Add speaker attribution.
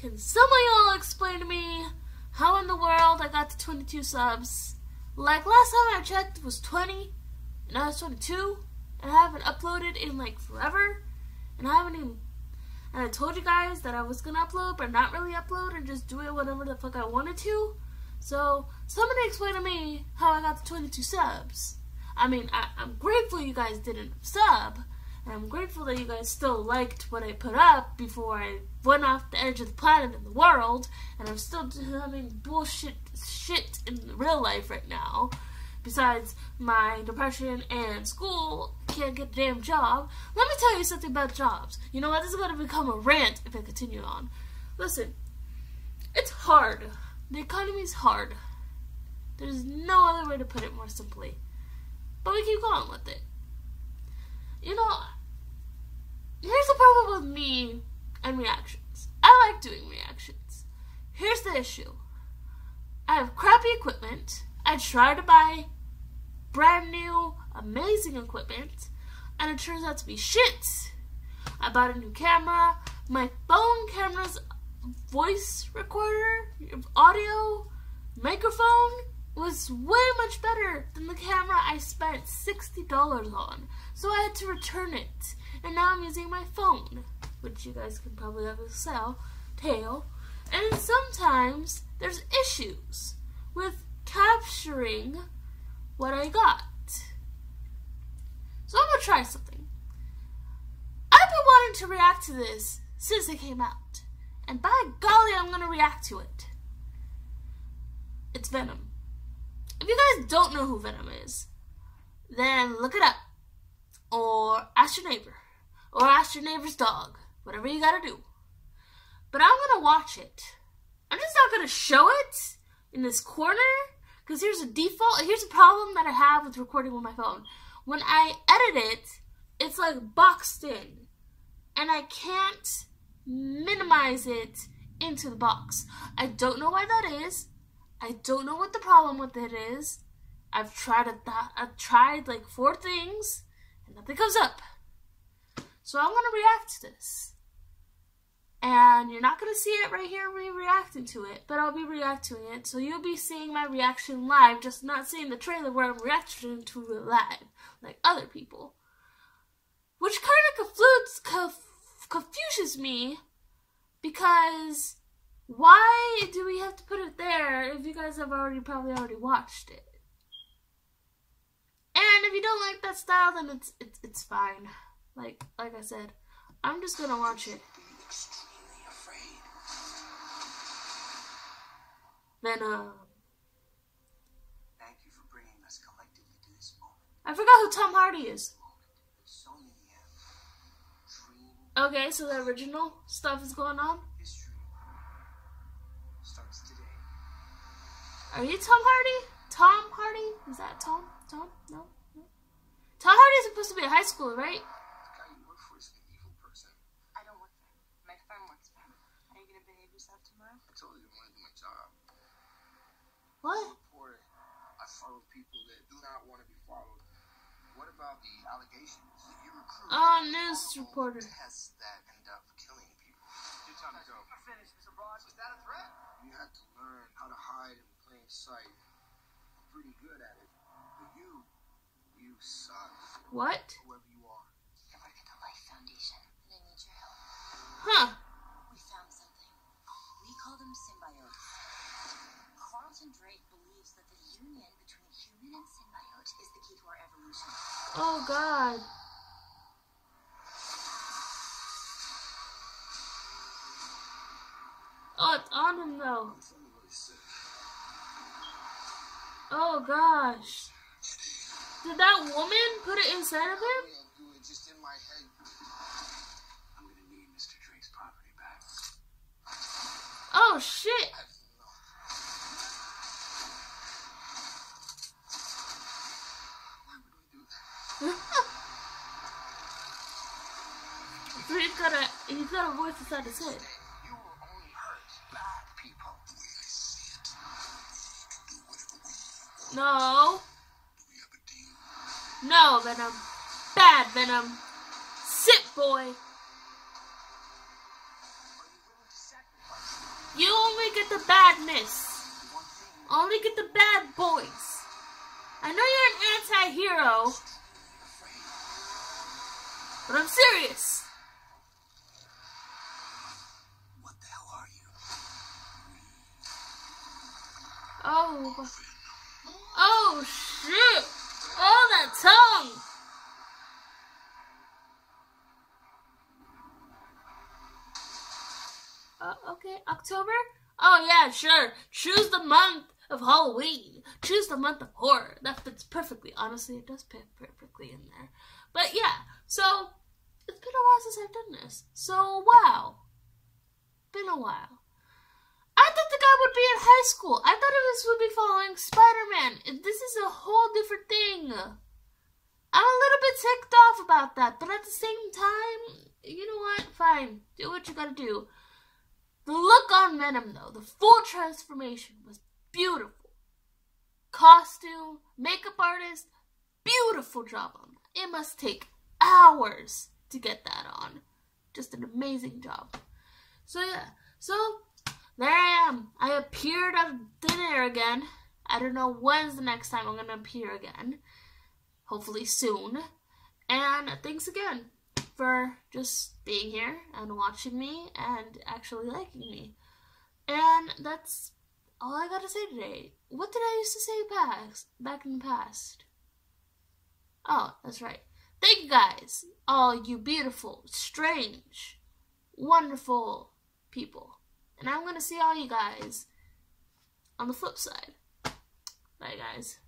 Speaker 1: can some of y'all explain to me how in the world I got to 22 subs? Like last time I checked was 20, and now it's 22, and I haven't uploaded in like forever, and I haven't even. And I told you guys that I was gonna upload, but not really upload and just do it whenever the fuck I wanted to. So somebody explain to me how I got to 22 subs. I mean, I, I'm grateful you guys didn't sub, I'm grateful that you guys still liked what I put up before I went off the edge of the planet and the world, and I'm still having bullshit shit in real life right now. Besides my depression and school, can't get a damn job. Let me tell you something about jobs. You know what? This is going to become a rant if I continue on. Listen, it's hard. The economy is hard. There's no other way to put it more simply. But we keep going with it. You know, here's the problem with me and reactions. I like doing reactions. Here's the issue. I have crappy equipment. I try to buy brand new, amazing equipment, and it turns out to be shit. I bought a new camera. My phone camera's voice recorder, audio, microphone was way much better than the camera I spent $60 on. So I had to return it. And now I'm using my phone, which you guys can probably have a sell, tail. And sometimes there's issues with capturing what I got. So I'm gonna try something. I've been wanting to react to this since it came out. And by golly, I'm gonna react to it. It's Venom. If you guys don't know who Venom is, then look it up. Or ask your neighbor. Or ask your neighbor's dog. Whatever you gotta do. But I'm gonna watch it. I'm just not gonna show it in this corner. Because here's a default, here's a problem that I have with recording with my phone. When I edit it, it's like boxed in. And I can't minimize it into the box. I don't know why that is. I don't know what the problem with it is. I've tried a th- I've tried like four things and nothing comes up. So I'm gonna react to this. And you're not gonna see it right here me reacting to it, but I'll be reacting to it. So you'll be seeing my reaction live, just not seeing the trailer where I'm reacting to it live, like other people. Which kind of conf- confuses me because why do we have to put it there if you guys have already probably already watched it? And if you don't like that style, then it's it's it's fine. Like like I said, I'm just gonna watch it. Then uh,
Speaker 2: Thank you for bringing us collectively to this moment.
Speaker 1: I forgot who Tom Hardy is.
Speaker 2: So many dream
Speaker 1: Okay, so the original stuff is going on.
Speaker 2: history starts today.
Speaker 1: Are you Tom Hardy? Tom Hardy? Is that Tom? Tom? No. no. Tom Hardy is supposed to be a high schooler, right?
Speaker 2: The guy you work for is an evil person.
Speaker 3: I don't work for him. My firm works for him. Are you gonna behave yourself tomorrow?
Speaker 2: I told you I want to do my job.
Speaker 1: What?
Speaker 2: Reporter, I follow people that do not want to be followed. What about the allegations that ah, you recruit?
Speaker 1: Oh, news reporter.
Speaker 2: Tests that end up killing people. Your time to go.
Speaker 4: You're finished, Mr. Brock. Was that a threat?
Speaker 2: You have to learn how to hide in plain sight. I'm pretty good at it. But you, you suck.
Speaker 1: What?
Speaker 2: Whoever you
Speaker 3: union between human and symbiote is the key to our evolution.
Speaker 1: Oh God. Oh, it's on him though.
Speaker 2: Tell me what he said.
Speaker 1: Oh gosh. Did that woman put it inside of him?
Speaker 2: I'll do
Speaker 1: He's got a he's got a voice inside his head. No. No, Venom. Bad Venom. Sit boy.
Speaker 2: You only
Speaker 1: get the badness. Only get the bad boys. I know you're an anti-hero, but I'm serious. Oh. Oh, shit. Oh, that tongue. Uh, okay, October? Oh, yeah, sure. Choose the month of Halloween. Choose the month of horror. That fits perfectly. Honestly, it does fit perfectly in there. But yeah, so it's been a while since I've done this. So, wow. Been a while. I thought the guy would be in high school. I thought this would be following Spider Man. This is a whole different thing. I'm a little bit ticked off about that, but at the same time, you know what? Fine. Do what you gotta do. The look on Venom, though, the full transformation was beautiful. Costume, makeup artist, beautiful job on that. It must take hours to get that on. Just an amazing job. So, yeah. So, there I am. I appeared out of thin air again. I don't know when's the next time I'm going to appear again. Hopefully soon. And thanks again for just being here and watching me and actually liking me. And that's all I gotta say today. What did I used to say past, back in the past? Oh, that's right. Thank you guys, all you beautiful, strange, wonderful people. And I'm gonna see all you guys on the flip side. Bye, guys.